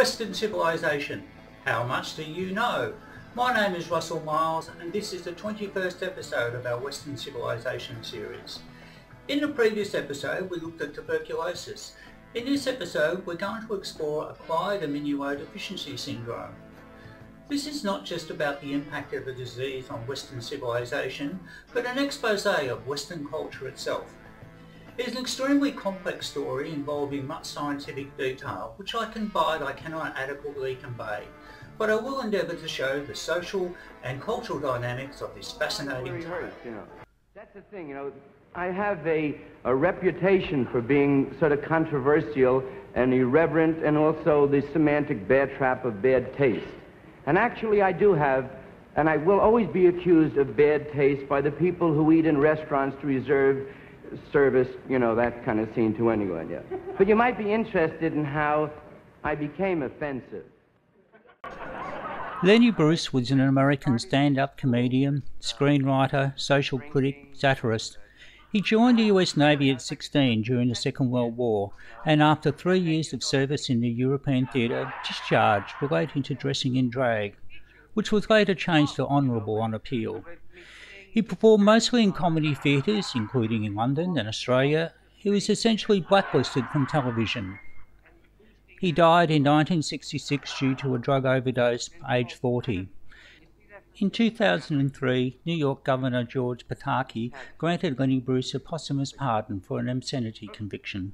Western civilization. How much do you know? My name is Russell Miles and this is the 21st episode of our Western Civilization series. In the previous episode we looked at tuberculosis. In this episode we're going to explore acquired immunodeficiency syndrome. This is not just about the impact of the disease on Western civilization, but an expose of Western culture itself. It is an extremely complex story involving much scientific detail, which I can but I cannot adequately convey. But I will endeavour to show the social and cultural dynamics of this fascinating time. You know. That's the thing, you know. I have a, a reputation for being sort of controversial and irreverent and also the semantic bear trap of bad taste. And actually I do have, and I will always be accused of bad taste by the people who eat in restaurants to reserve service, you know, that kind of scene to anyone, yeah. But you might be interested in how I became offensive. Lenny Bruce was an American stand-up comedian, screenwriter, social critic, satirist. He joined the US Navy at 16 during the Second World War, and after three years of service in the European theatre, discharged relating to dressing in drag, which was later changed to honourable on appeal. He performed mostly in comedy theatres, including in London and Australia. He was essentially blacklisted from television. He died in 1966 due to a drug overdose, aged 40. In 2003, New York Governor George Pataki granted Lenny Bruce a posthumous pardon for an obscenity conviction.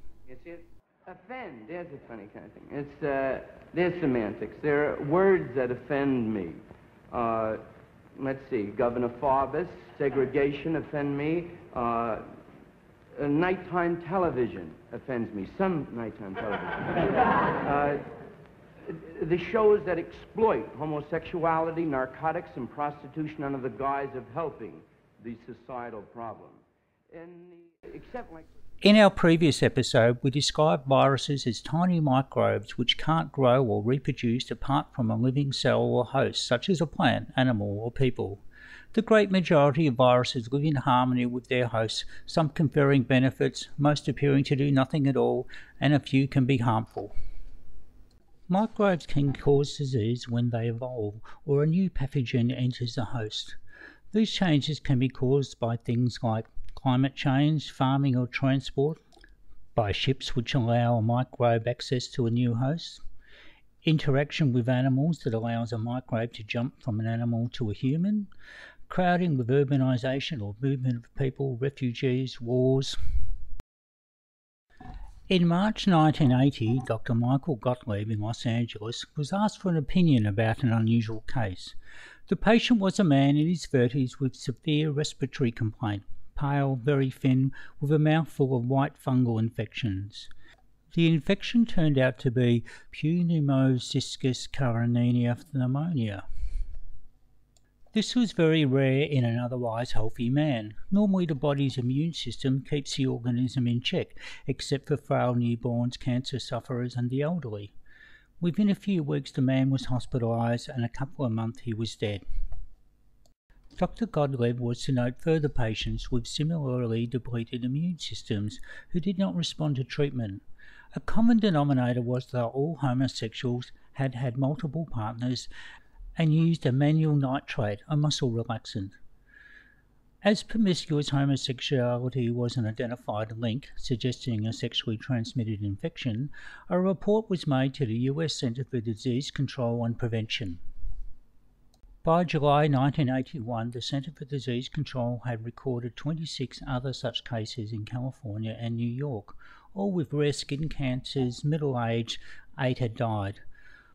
Offend, there's a funny kind of thing. It's, uh, there's semantics. There are words that offend me. Uh, let's see, Governor Faubus, segregation offend me. Uh, uh, nighttime television offends me. Some nighttime television. uh, the shows that exploit homosexuality, narcotics, and prostitution under the guise of helping the societal problem. And except like. In our previous episode, we described viruses as tiny microbes which can't grow or reproduce apart from a living cell or host, such as a plant, animal, or people. The great majority of viruses live in harmony with their hosts, some conferring benefits, most appearing to do nothing at all, and a few can be harmful. Microbes can cause disease when they evolve or a new pathogen enters the host. These changes can be caused by things like climate change, farming or transport, by ships which allow a microbe access to a new host, interaction with animals that allows a microbe to jump from an animal to a human, crowding with urbanization or movement of people, refugees, wars. In March 1980, Dr. Michael Gottlieb in Los Angeles was asked for an opinion about an unusual case. The patient was a man in his 30s with severe respiratory complaint pale, very thin, with a mouthful of white fungal infections. The infection turned out to be pneumocystis carinii pneumonia. This was very rare in an otherwise healthy man. Normally, the body's immune system keeps the organism in check, except for frail newborns, cancer sufferers, and the elderly. Within a few weeks, the man was hospitalized, and a couple of months he was dead. Dr. Gottlieb was to note further patients with similarly depleted immune systems who did not respond to treatment. A common denominator was that all homosexuals had had multiple partners and used amyl nitrate, a muscle relaxant. As promiscuous homosexuality was an identified link suggesting a sexually transmitted infection, a report was made to the US Center for Disease Control and Prevention. By July 1981, the Center for Disease Control had recorded 26 other such cases in California and New York, all with rare skin cancers, middle age, eight had died.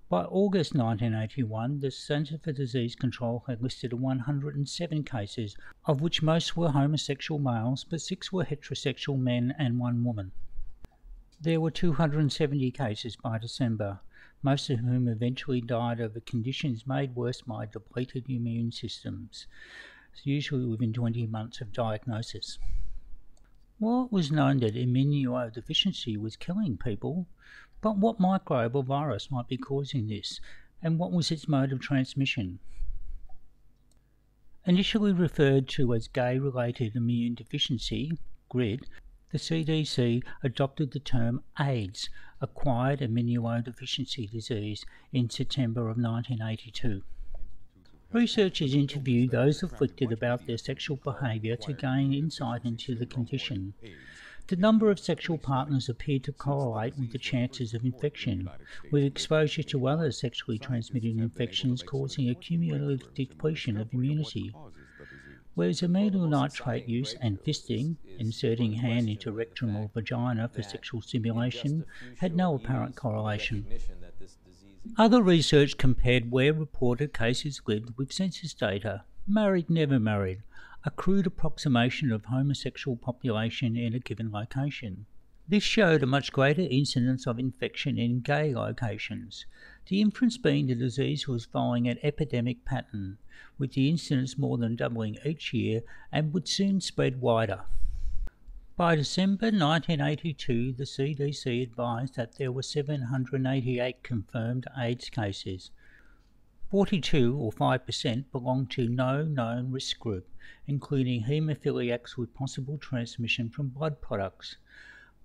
By August 1981, the Center for Disease Control had listed 107 cases, of which most were homosexual males, but six were heterosexual men and one woman. There were 270 cases by December most of whom eventually died of conditions made worse by depleted immune systems, usually within 20 months of diagnosis. While it was known that immunodeficiency was killing people, but what microbe or virus might be causing this, and what was its mode of transmission? Initially referred to as gay related immune deficiency, GRID, the CDC adopted the term AIDS, acquired immunodeficiency disease, in September of 1982. Researchers interviewed those afflicted about their sexual behaviour to gain insight into the condition. The number of sexual partners appeared to correlate with the chances of infection, with exposure to other sexually transmitted infections causing a cumulative depletion of immunity. Whereas amyl nitrate use and fisting, inserting hand into rectum or vagina for sexual stimulation, had no apparent correlation. Other research compared where reported cases lived with census data, married, never married, a crude approximation of homosexual population in a given location. This showed a much greater incidence of infection in gay locations, the inference being the disease was following an epidemic pattern, with the incidence more than doubling each year and would soon spread wider. By December 1982, the CDC advised that there were 788 confirmed AIDS cases. 42 or 5% belonged to no known risk group, including haemophiliacs with possible transmission from blood products.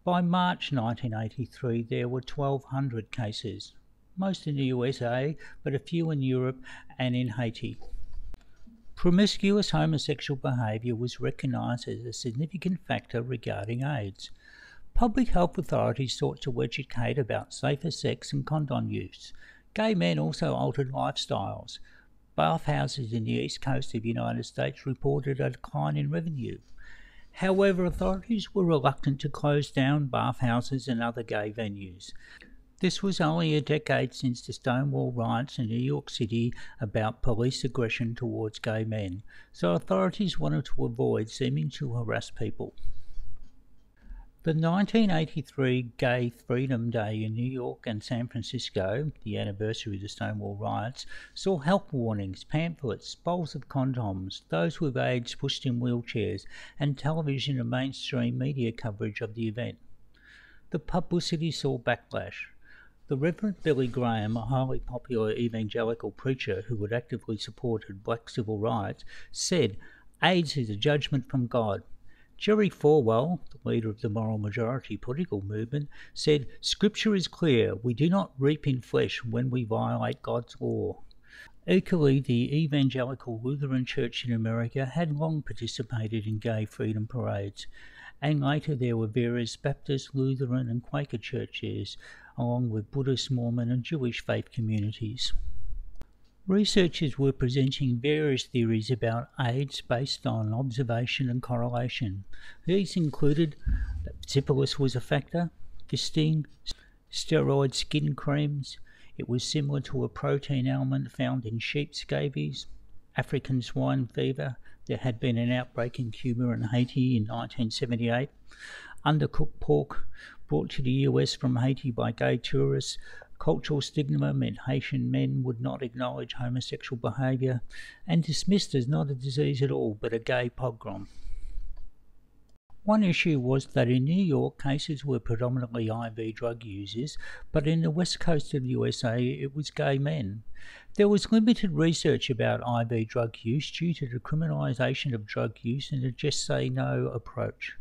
By March 1983, there were 1,200 cases, most in the USA, but a few in Europe and in Haiti. Promiscuous homosexual behaviour was recognised as a significant factor regarding AIDS. Public health authorities sought to educate about safer sex and condom use. Gay men also altered lifestyles. Bathhouses in the east coast of the United States reported a decline in revenue. However, authorities were reluctant to close down bathhouses and other gay venues. This was only a decade since the Stonewall riots in New York City about police aggression towards gay men, so authorities wanted to avoid seeming to harass people. The 1983 Gay Freedom Day in New York and San Francisco, the anniversary of the Stonewall riots, saw health warnings, pamphlets, bowls of condoms, those with AIDS pushed in wheelchairs, and television and mainstream media coverage of the event. The publicity saw backlash. The Reverend Billy Graham, a highly popular evangelical preacher who had actively supported black civil rights, said, AIDS is a judgment from God. Jerry Falwell, the leader of the moral majority political movement, said, Scripture is clear. We do not reap in flesh when we violate God's law. Equally, the Evangelical Lutheran Church in America had long participated in gay freedom parades, and later there were various Baptist, Lutheran, and Quaker churches along with Buddhist, Mormon, and Jewish faith communities. Researchers were presenting various theories about AIDS based on observation and correlation. These included that syphilis was a factor, fisting, steroid skin creams, it was similar to a protein element found in sheep scabies, African swine fever, there had been an outbreak in Cuba and Haiti in 1978, undercooked pork brought to the US from Haiti by gay tourists. Cultural stigma meant Haitian men would not acknowledge homosexual behaviour and dismissed as not a disease at all but a gay pogrom. One issue was that in New York, cases were predominantly IV drug users, but in the west coast of the USA, it was gay men. There was limited research about IV drug use due to the criminalisation of drug use and the just say no approach.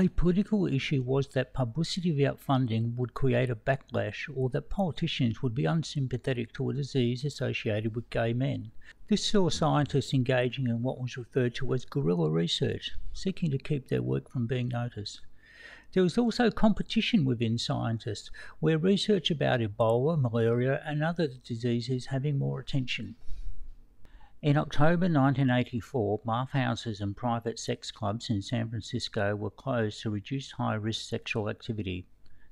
A political issue was that publicity without funding would create a backlash or that politicians would be unsympathetic to a disease associated with gay men. This saw scientists engaging in what was referred to as guerrilla research, seeking to keep their work from being noticed. There was also competition within scientists, where research about Ebola, malaria, and other diseases having more attention. In October 1984, bathhouses and private sex clubs in San Francisco were closed to reduce high risk sexual activity.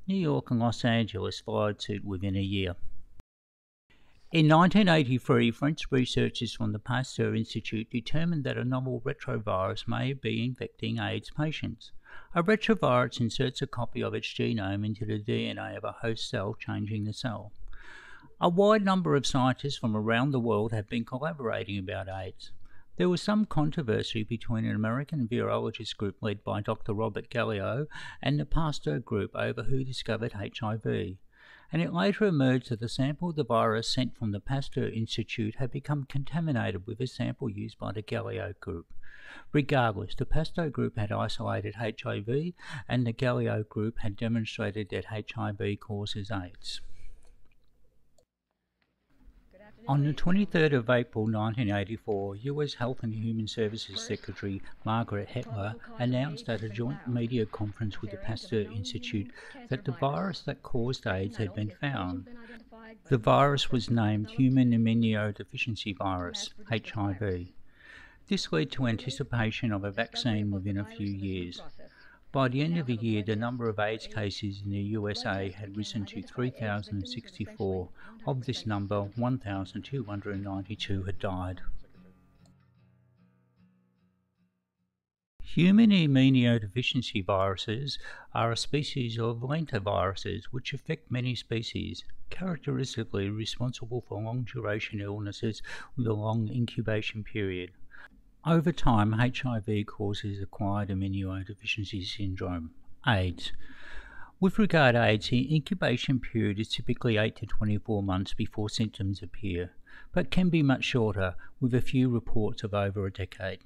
New York and Los Angeles followed suit within a year. In 1983, French researchers from the Pasteur Institute determined that a novel retrovirus may be infecting AIDS patients. A retrovirus inserts a copy of its genome into the DNA of a host cell, changing the cell. A wide number of scientists from around the world have been collaborating about AIDS. There was some controversy between an American virologist group led by Dr. Robert Gallo and the Pasteur group over who discovered HIV. and it later emerged that the sample of the virus sent from the Pasteur Institute had become contaminated with a sample used by the Gallo group. Regardless, the Pasteur group had isolated HIV, and the Gallo group had demonstrated that HIV causes AIDS. On the 23rd of April 1984, US Health and Human Services Secretary Margaret Heckler announced at a joint media conference with the Pasteur Institute that the virus that caused AIDS had been found. The virus was named Human Immunodeficiency Virus, HIV. This led to anticipation of a vaccine within a few years. By the end of the year, the number of AIDS cases in the USA had risen to 3,064. Of this number, 1,292 had died. Human immunodeficiency viruses are a species of lentiviruses which affect many species, characteristically responsible for long duration illnesses with a long incubation period. Over time, HIV causes acquired immunodeficiency syndrome, AIDS. With regard to AIDS, the incubation period is typically 8 to 24 months before symptoms appear, but can be much shorter, with a few reports of over a decade.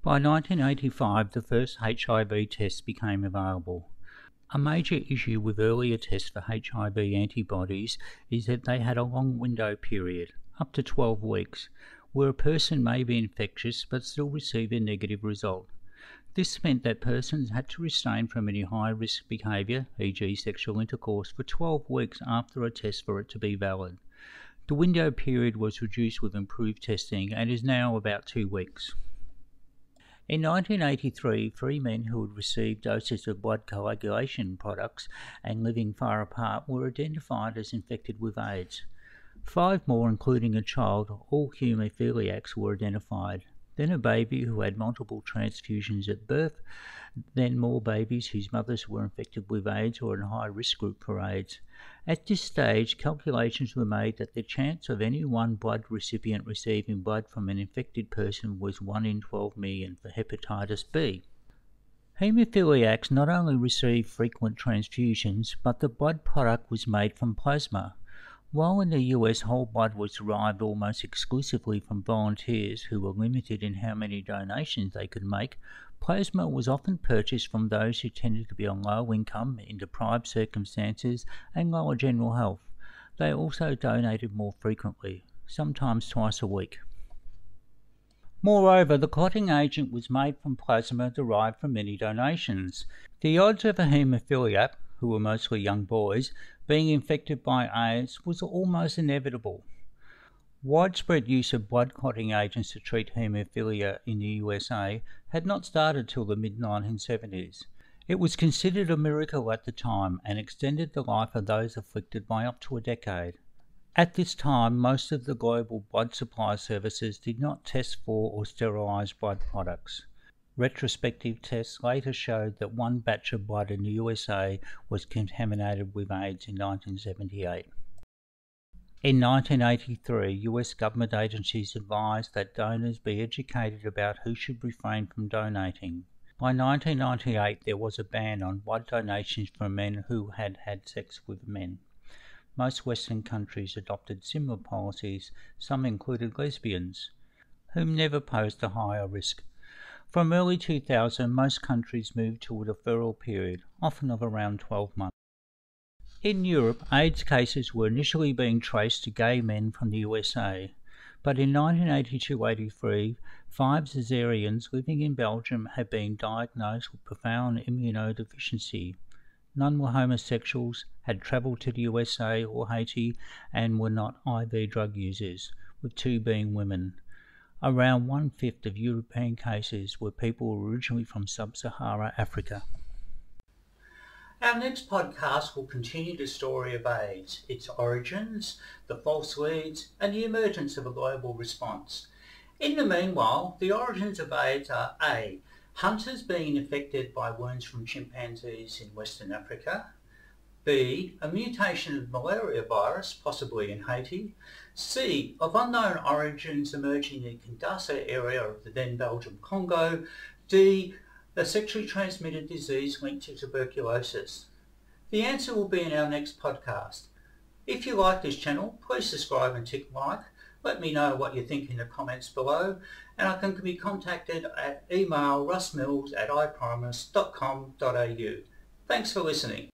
By 1985, the first HIV tests became available. A major issue with earlier tests for HIV antibodies is that they had a long window period, up to 12 weeks, where a person may be infectious but still receive a negative result. This meant that persons had to restrain from any high risk behaviour, e.g., sexual intercourse, for 12 weeks after a test for it to be valid. The window period was reduced with improved testing and is now about two weeks. In 1983, three men who had received doses of blood coagulation products and living far apart were identified as infected with AIDS. Five more, including a child, all haemophiliacs, were identified. Then a baby who had multiple transfusions at birth, then more babies whose mothers were infected with AIDS or in high risk group for AIDS. At this stage, calculations were made that the chance of any one blood recipient receiving blood from an infected person was 1 in 12 million for hepatitis B. Haemophiliacs not only received frequent transfusions, but the blood product was made from plasma. While in the US whole blood was derived almost exclusively from volunteers who were limited in how many donations they could make, plasma was often purchased from those who tended to be on low income, in deprived circumstances, and lower general health. They also donated more frequently, sometimes twice a week. Moreover, the clotting agent was made from plasma derived from many donations. The odds of a haemophiliac, who were mostly young boys, being infected by AIDS was almost inevitable. Widespread use of blood clotting agents to treat haemophilia in the USA had not started till the mid 1970s. It was considered a miracle at the time and extended the life of those afflicted by up to a decade. At this time, most of the global blood supply services did not test for or sterilize blood products. Retrospective tests later showed that one batch of blood in the USA was contaminated with AIDS in 1978. In 1983, US government agencies advised that donors be educated about who should refrain from donating. By 1998, there was a ban on blood donations from men who had had sex with men. Most Western countries adopted similar policies, some included lesbians, whom never posed a higher risk from early 2000, most countries moved to a deferral period, often of around 12 months. In Europe, AIDS cases were initially being traced to gay men from the USA, but in 1982-83, five Zaireans living in Belgium had been diagnosed with profound immunodeficiency. None were homosexuals, had travelled to the USA or Haiti, and were not IV drug users, with two being women. Around one fifth of European cases were people originally from sub Saharan Africa. Our next podcast will continue the story of AIDS, its origins, the false leads, and the emergence of a global response. In the meanwhile, the origins of AIDS are A. Hunters being infected by wounds from chimpanzees in Western Africa. B. A mutation of malaria virus, possibly in Haiti. C. Of unknown origins emerging in the area of the then Belgium Congo. D. A sexually transmitted disease linked to tuberculosis. The answer will be in our next podcast. If you like this channel, please subscribe and tick like. Let me know what you think in the comments below and I can be contacted at email russmills at iprimus.com.au. Thanks for listening.